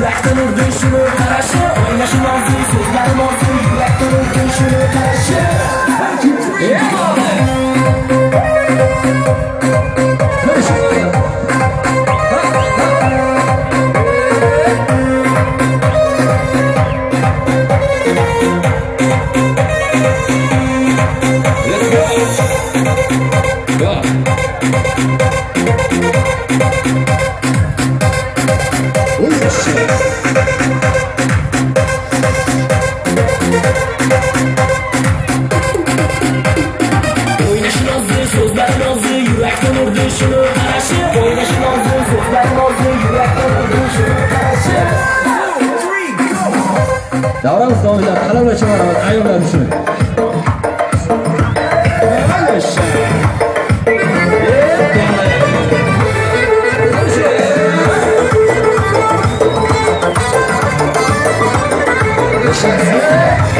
yurakdan urdi shuni qarashi o'ynashi nozik so'zlarim orzu yurakdan urdi shuni Oynaşı nazlı sözler nazlı Yürekten urdu Deixa eu.